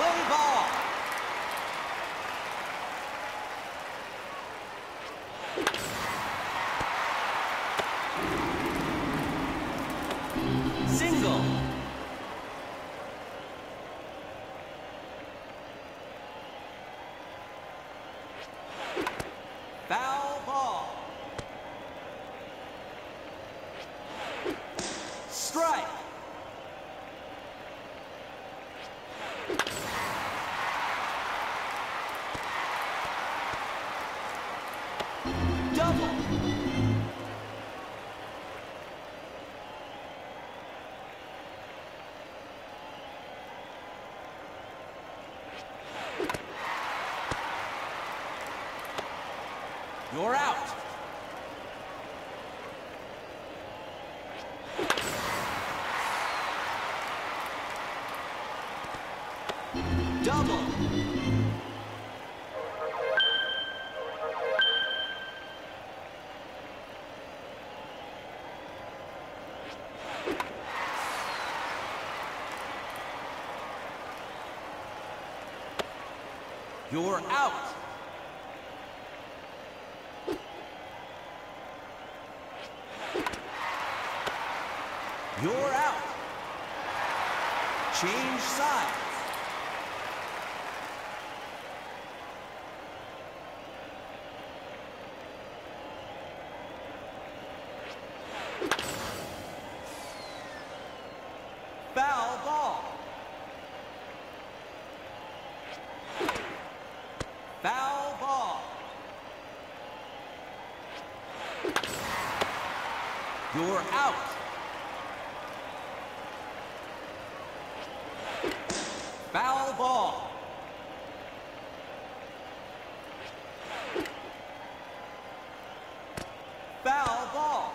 春风。Single. You're out. Double. You're out. You're out. Change sides. Foul ball. Foul ball. You're out. Foul ball. Foul ball.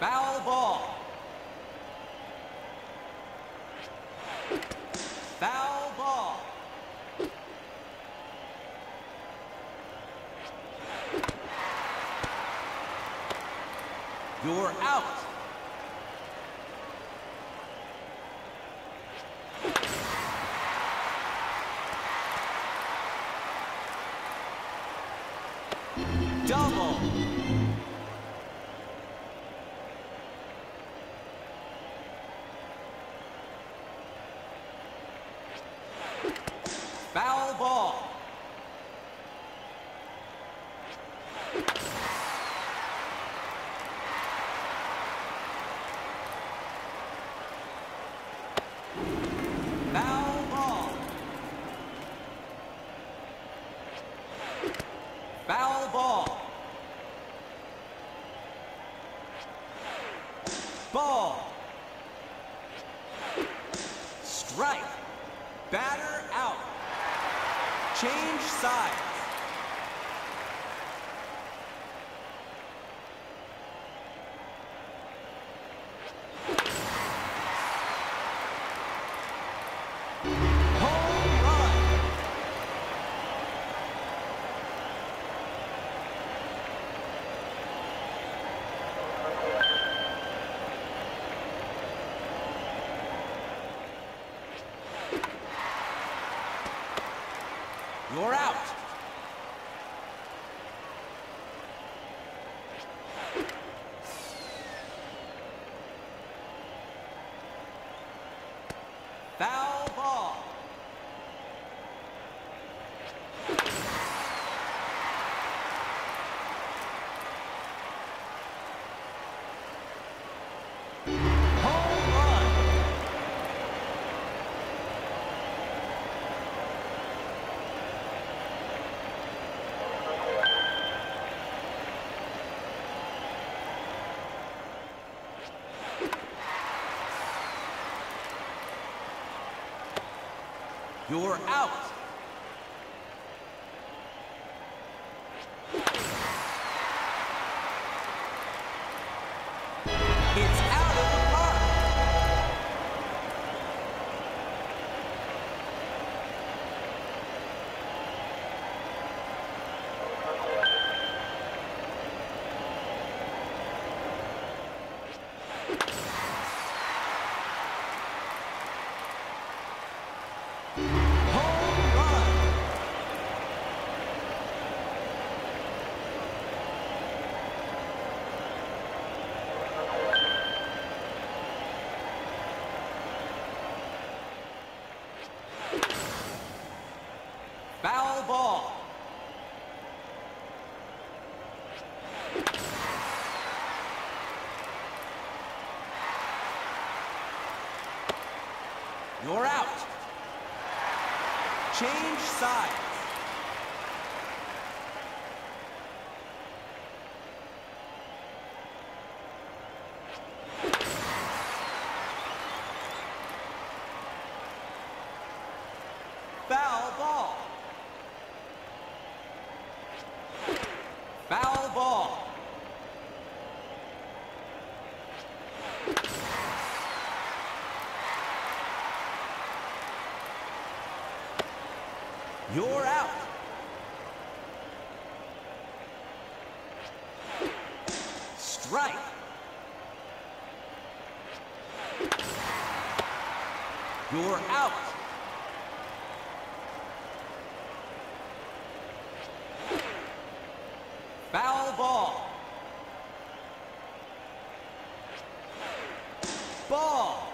Foul ball. Foul ball. You're out. Double. Foul ball. Foul ball. Foul ball. Ball. Strike. Batter out. Change sides. You're out. You're out. Change sides. Foul ball. Foul ball. You're out. Strike. You're out. Foul ball. Ball.